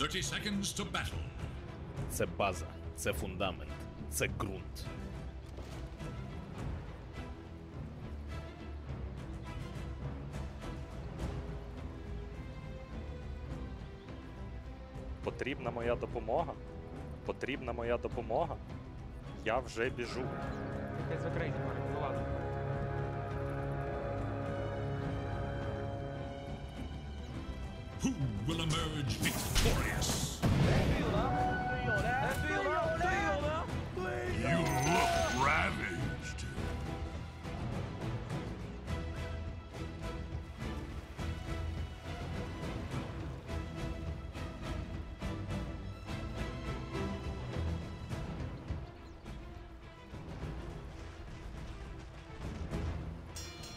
30 seconds to battle. Це база. Це фундамент. Це ґрунт. Потрібна моя допомога. Потрібна моя допомога. Я вже біжу. A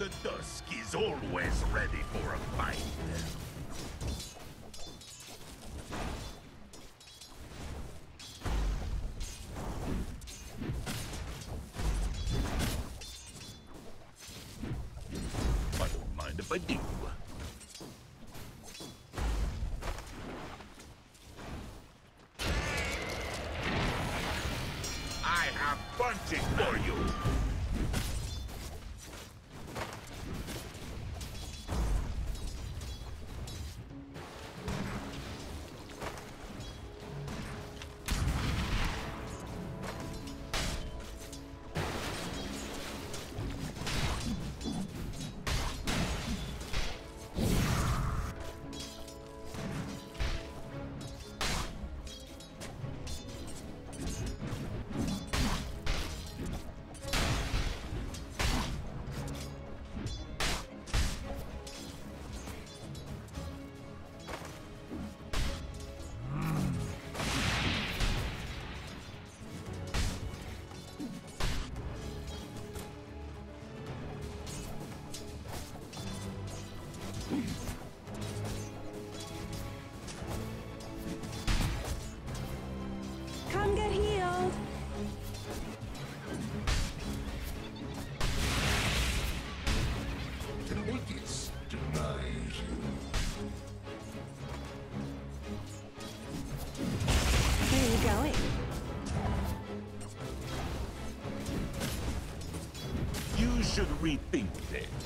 The Dusk is always ready for a fight. Should rethink that.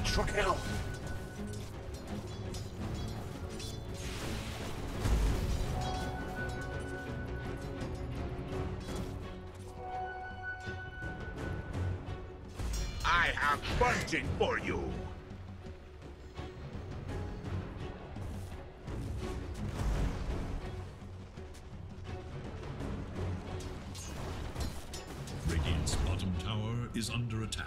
and truck it. I have bunting for you. Radiant's bottom tower is under attack.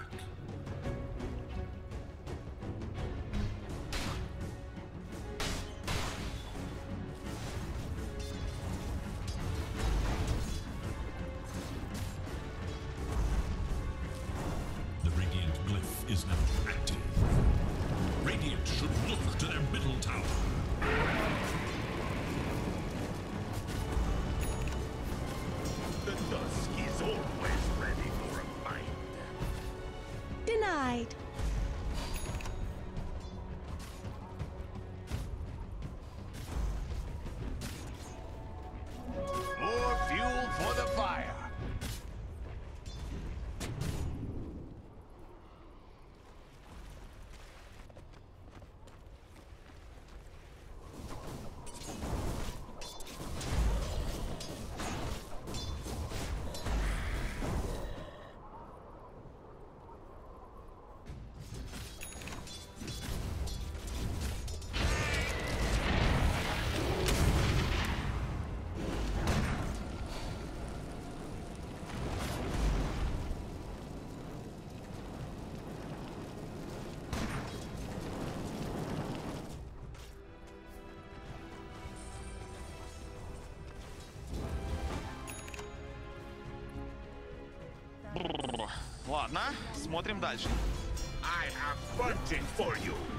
Ладно, смотрим дальше. I have for you.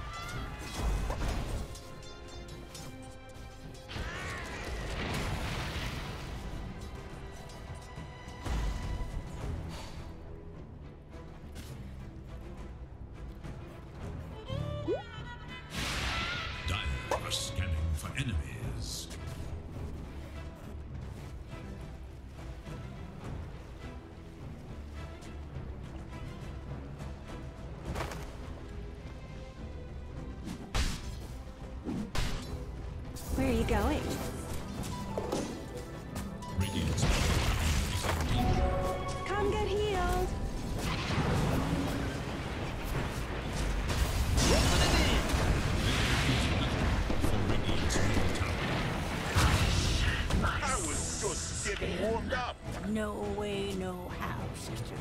no way, no how, sister.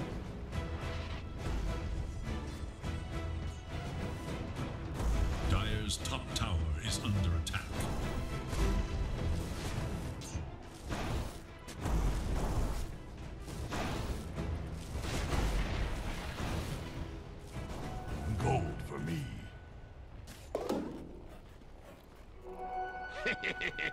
Dire's top tower is under attack. Gold for me. Hehehehe.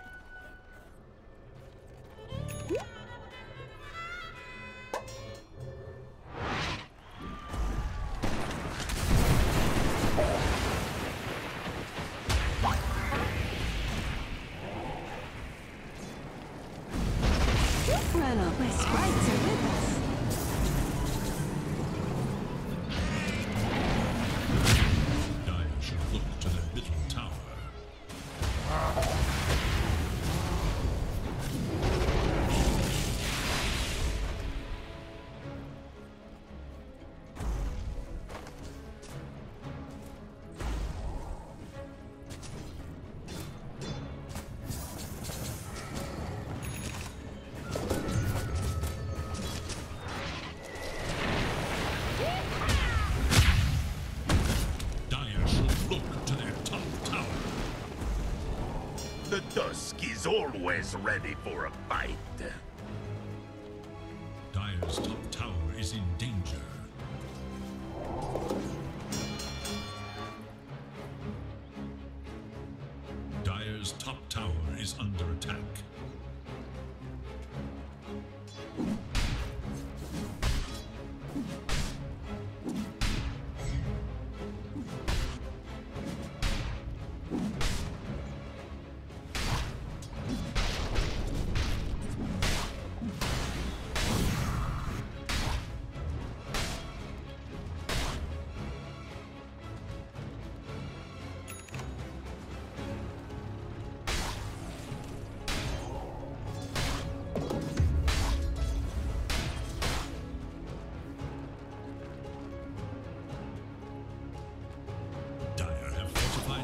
always ready for a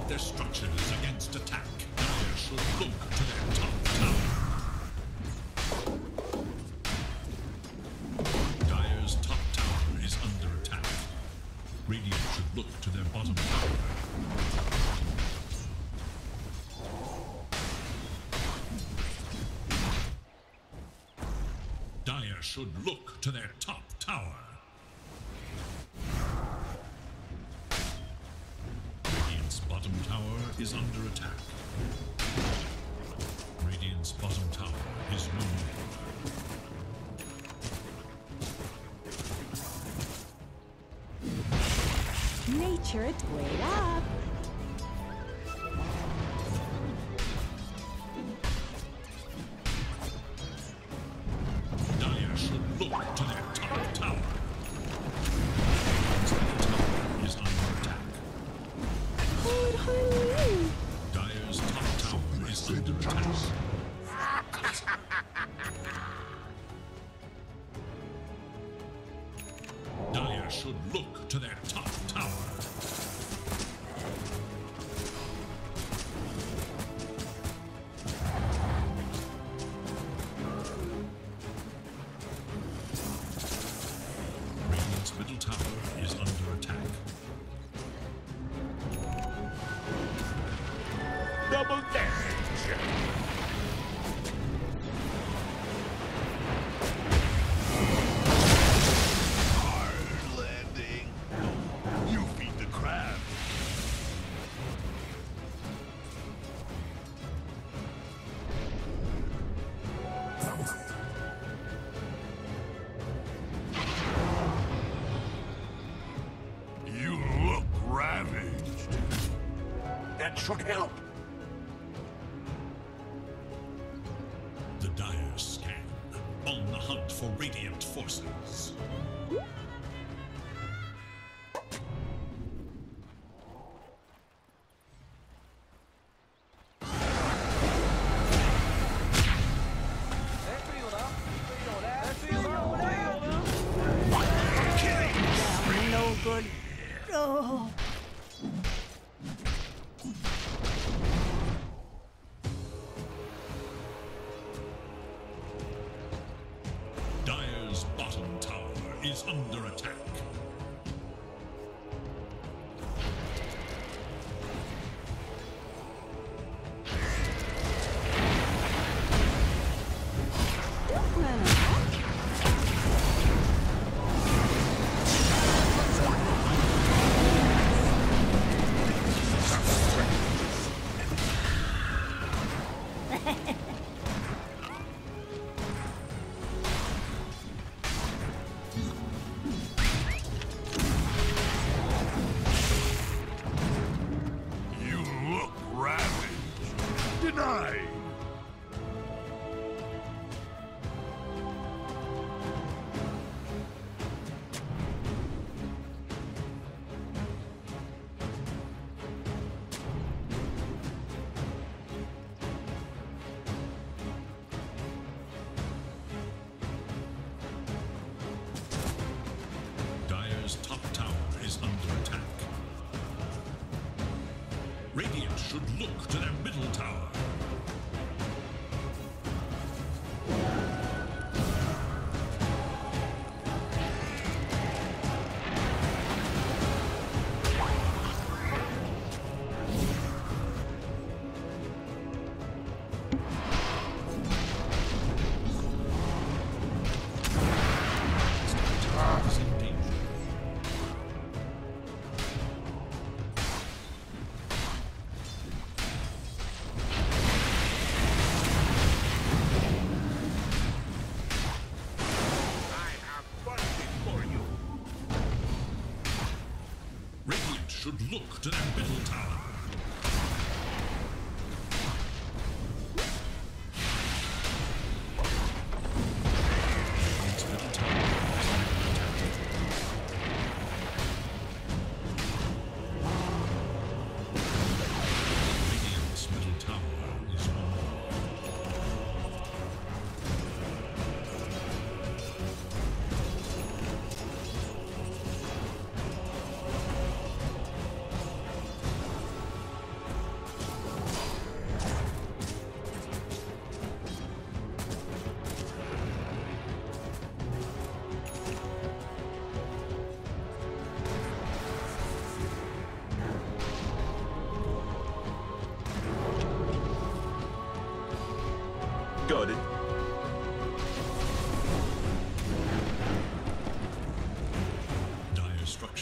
their structures against attack. I shall look to their top tower. Dire's top tower is under attack. Radiant should look to their bottom tower. Dire should look to their is under attack. Radiant's bottom tower is ruined. Nature, Nature, way up! Dire should look should help. look to them. should look to that battle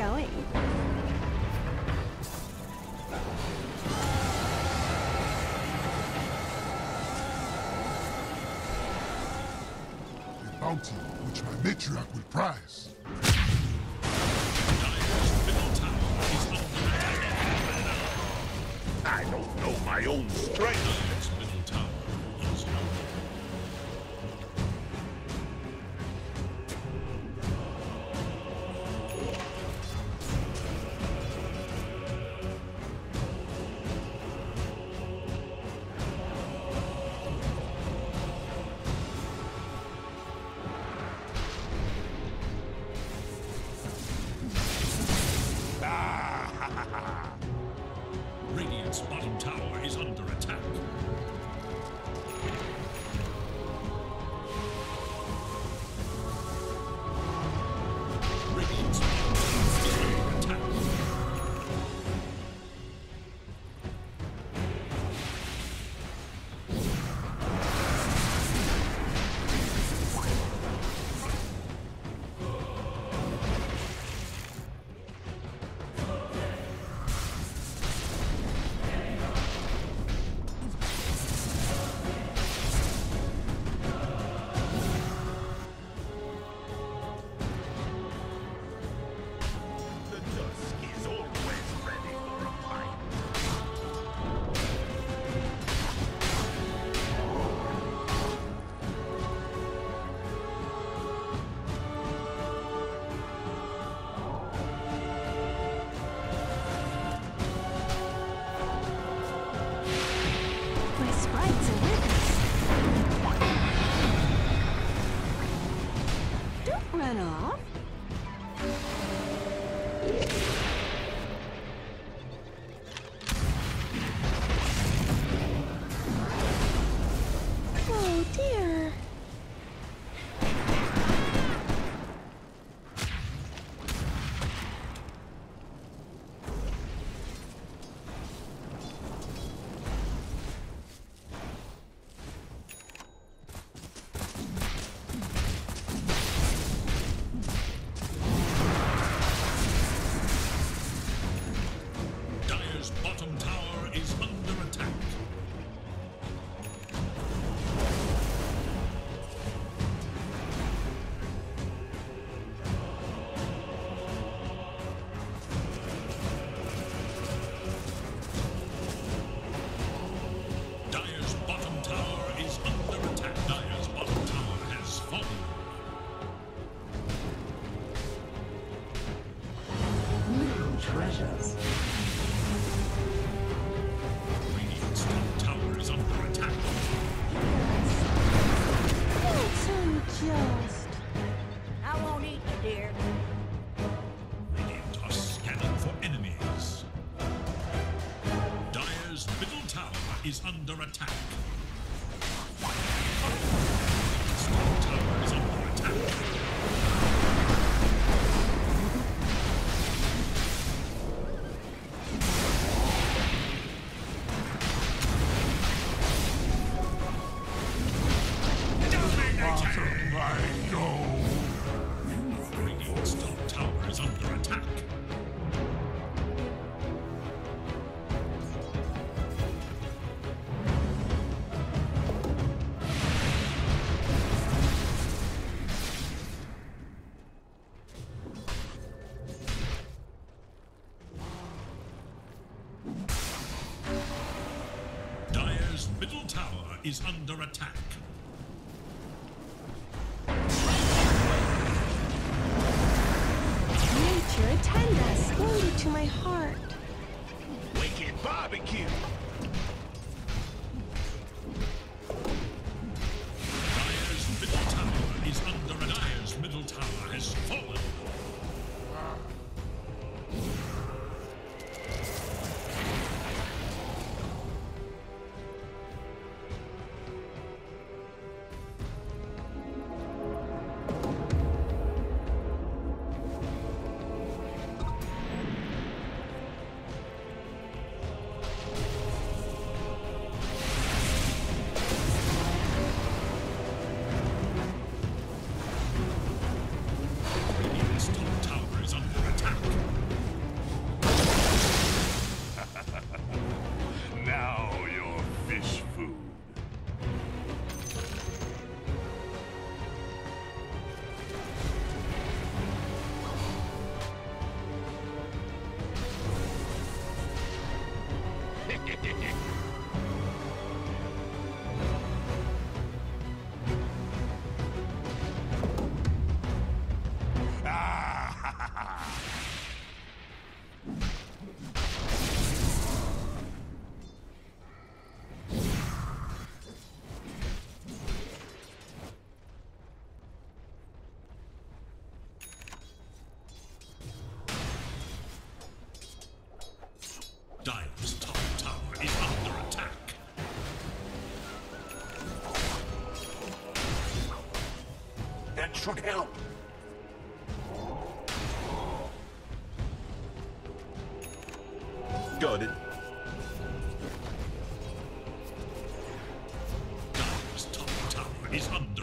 Going? A bounty which my matriarch will prize. Dire's middle tower is under attack. I don't know my own strength. is under attack. should help. Got it. Top under.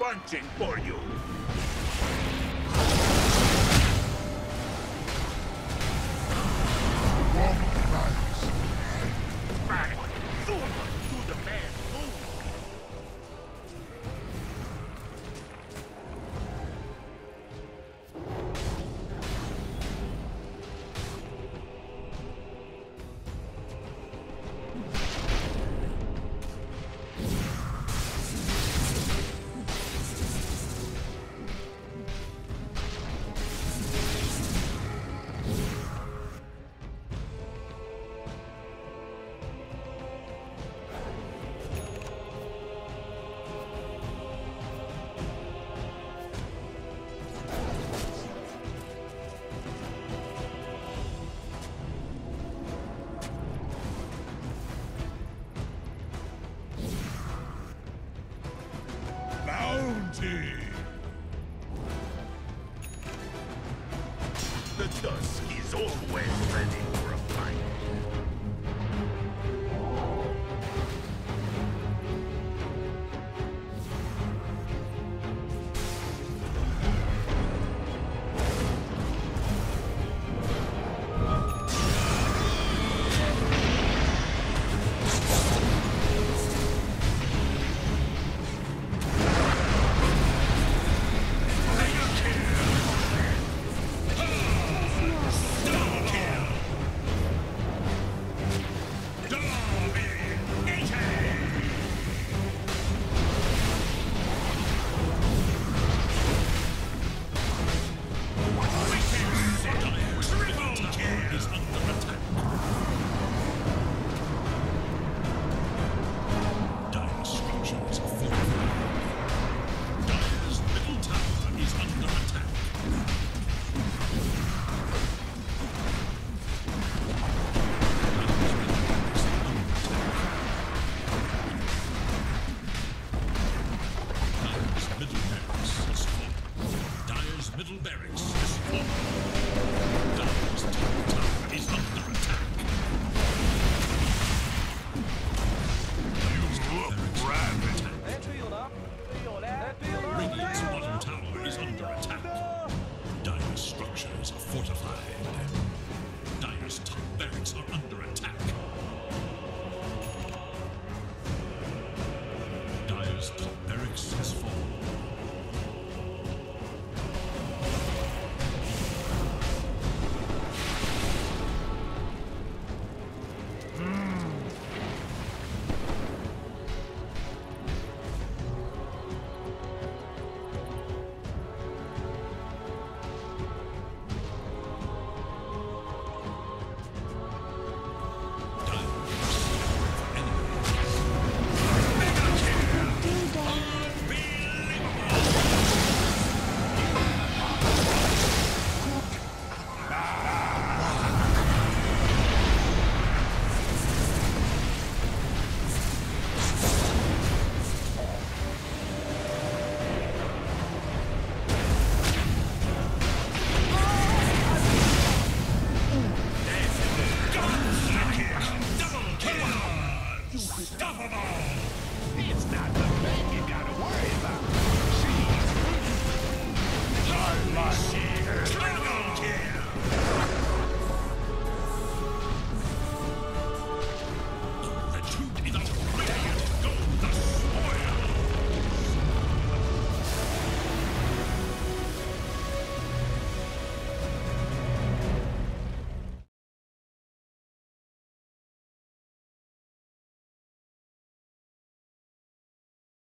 punching for you.